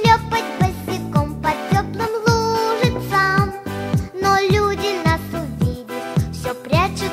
шлепать босиком по теплым лужицам. Но люди нас увидят, все прячут